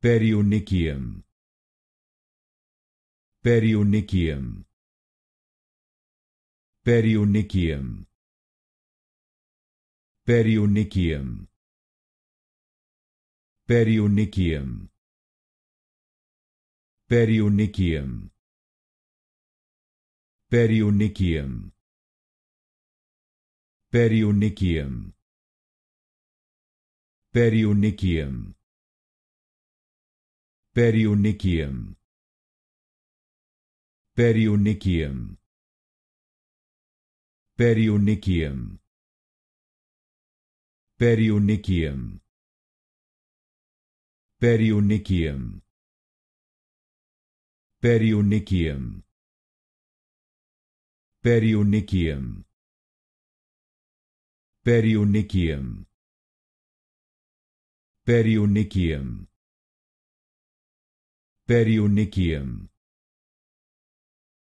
Perionychium Perionychium Perionychium Perionychium Perionychium Perionychium Perionychium Perionychium Perionychium Perionychium Perionychium Perionychium Perionychium Perionychium Perionychium Perionychium, Perionychium. Perionychium. Perionicium